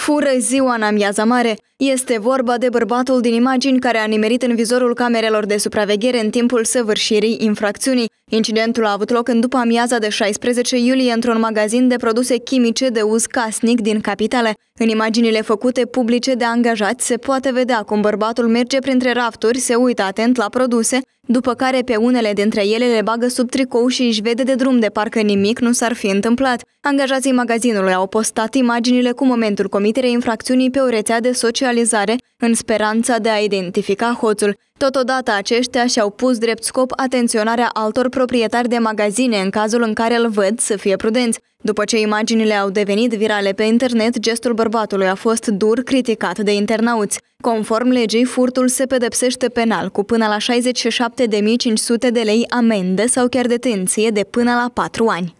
Fură ziua în amiaza mare. Este vorba de bărbatul din imagini care a nimerit în vizorul camerelor de supraveghere în timpul săvârșirii infracțiunii. Incidentul a avut loc în după amiaza de 16 iulie într-un magazin de produse chimice de uz casnic din capitală. În imaginile făcute publice de angajați se poate vedea cum bărbatul merge printre rafturi, se uită atent la produse, după care pe unele dintre ele le bagă sub tricou și își vede de drum de parcă nimic nu s-ar fi întâmplat. Angajații magazinului au postat imaginile cu momentul comiterei infracțiunii pe o rețea de socializare în speranța de a identifica hoțul. Totodată aceștia și-au pus drept scop atenționarea altor proprietari de magazine în cazul în care îl văd să fie prudenți. După ce imaginile au devenit virale pe internet, gestul bărbatului a fost dur criticat de internauți. Conform legii, furtul se pedepsește penal cu până la 67.500 de lei amendă sau chiar detenție de până la 4 ani.